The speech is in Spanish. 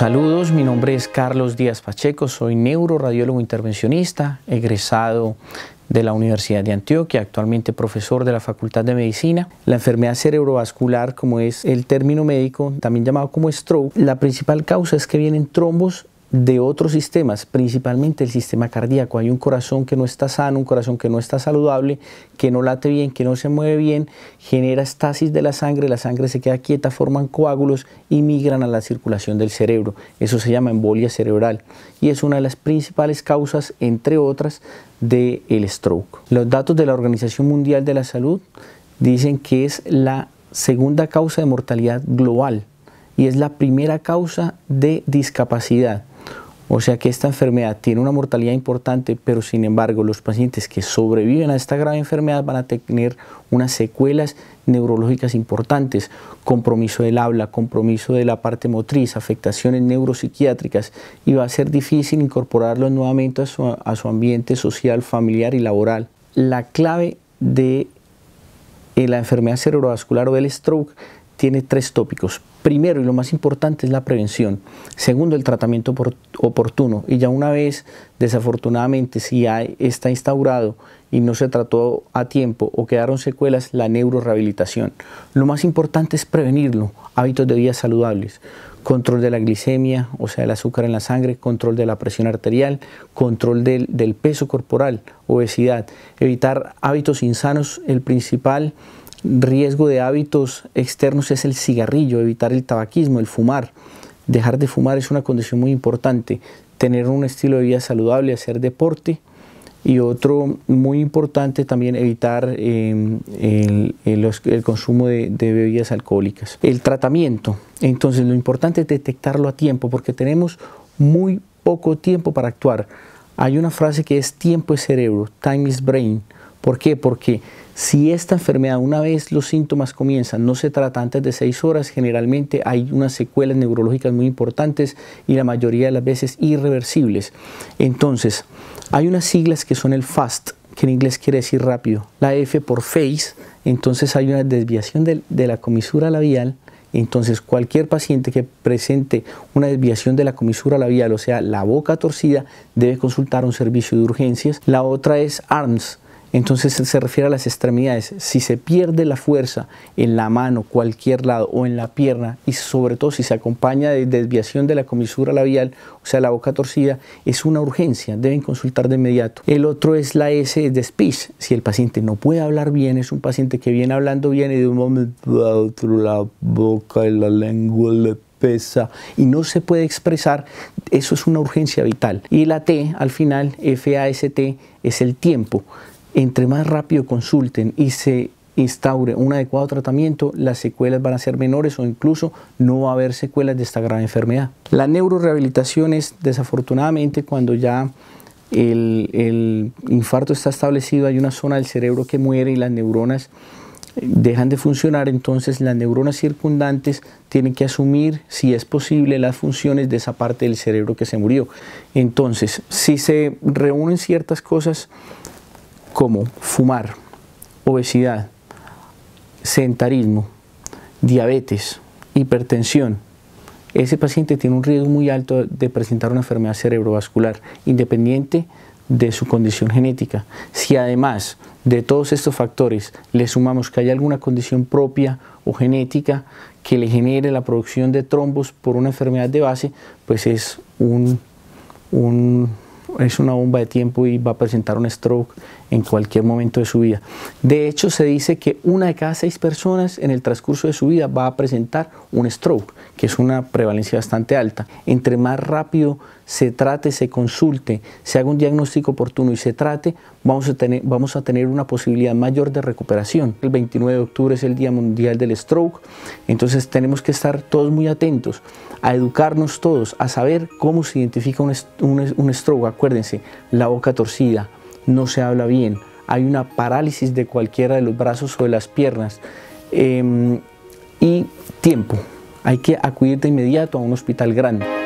Saludos, mi nombre es Carlos Díaz Pacheco, soy neuroradiólogo intervencionista, egresado de la Universidad de Antioquia, actualmente profesor de la Facultad de Medicina. La enfermedad cerebrovascular, como es el término médico, también llamado como stroke, la principal causa es que vienen trombos de otros sistemas, principalmente el sistema cardíaco. Hay un corazón que no está sano, un corazón que no está saludable, que no late bien, que no se mueve bien, genera estasis de la sangre, la sangre se queda quieta, forman coágulos y migran a la circulación del cerebro. Eso se llama embolia cerebral y es una de las principales causas, entre otras, del el stroke. Los datos de la Organización Mundial de la Salud dicen que es la segunda causa de mortalidad global y es la primera causa de discapacidad. O sea que esta enfermedad tiene una mortalidad importante, pero sin embargo los pacientes que sobreviven a esta grave enfermedad van a tener unas secuelas neurológicas importantes, compromiso del habla, compromiso de la parte motriz, afectaciones neuropsiquiátricas y va a ser difícil incorporarlos nuevamente a su, a su ambiente social, familiar y laboral. La clave de la enfermedad cerebrovascular o del stroke tiene tres tópicos. Primero y lo más importante es la prevención. Segundo, el tratamiento oportuno. Y ya una vez, desafortunadamente, si está instaurado y no se trató a tiempo o quedaron secuelas, la neurorehabilitación. Lo más importante es prevenirlo. Hábitos de vida saludables. Control de la glicemia, o sea, el azúcar en la sangre, control de la presión arterial, control del, del peso corporal, obesidad. Evitar hábitos insanos, el principal riesgo de hábitos externos es el cigarrillo, evitar el tabaquismo, el fumar. Dejar de fumar es una condición muy importante. Tener un estilo de vida saludable, hacer deporte. Y otro muy importante también evitar em, el, consumo de, de bebidas alcohólicas. El tratamiento. Entonces lo importante es detectarlo a tiempo porque tenemos muy poco tiempo para actuar. Hay una frase que es tiempo es cerebro, time is brain. ¿Por qué? Porque si esta enfermedad, una vez los síntomas comienzan, no se trata antes de seis horas, generalmente hay unas secuelas neurológicas muy importantes y la mayoría de las veces irreversibles. Entonces, hay unas siglas que son el FAST, que en inglés quiere decir rápido, la F por face, entonces hay una desviación de, la comisura labial, entonces, cualquier paciente que presente una desviación de la comisura labial, o sea, la boca torcida, debe consultar un servicio de urgencias. La otra es ARMS, entonces se refiere a las extremidades. Si se pierde la fuerza en la mano, cualquier lado o en la pierna y sobre todo si se acompaña de desviación de la comisura labial, o sea, la boca torcida, es una urgencia, deben consultar de inmediato. El otro es la S de. Si el paciente no puede hablar bien, es un paciente que viene hablando bien y de un momento a otro la boca y la lengua le pesa y no se puede expresar, eso es una urgencia vital. Y la T al final, FAST, es el tiempo entre más rápido consulten y se instaure un adecuado tratamiento, las secuelas van a ser menores o incluso no va a haber secuelas de esta gran enfermedad. La neurorehabilitación es desafortunadamente cuando ya el, infarto está establecido, hay una zona del cerebro que muere y las neuronas dejan de funcionar, entonces las neuronas circundantes tienen que asumir, si es posible, las funciones de esa parte del cerebro que se murió. Entonces, si se reúnen ciertas cosas, como fumar, obesidad, sedentarismo, diabetes, hipertensión, ese paciente tiene un riesgo muy alto de presentar una enfermedad cerebrovascular, independiente de su condición genética. Si además de todos estos factores le sumamos que hay alguna condición propia o genética que le genere la producción de trombos por una enfermedad de base, pues es un, es una bomba de tiempo y va a presentar un stroke en cualquier momento de su vida. De hecho, se dice que una de cada seis personas en el transcurso de su vida va a presentar un stroke, que es una prevalencia bastante alta. Entre más rápido se trate, se consulte, se haga un diagnóstico oportuno y se trate, vamos a tener, una posibilidad mayor de recuperación. El 29 de octubre es el Día Mundial del Stroke, entonces tenemos que estar todos muy atentos a educarnos todos, a saber cómo se identifica un, un stroke. Acuérdense, la boca torcida, no se habla bien, hay una parálisis de cualquiera de los brazos o de las piernas. Em, y tiempo, hay que acudir de inmediato a un hospital grande.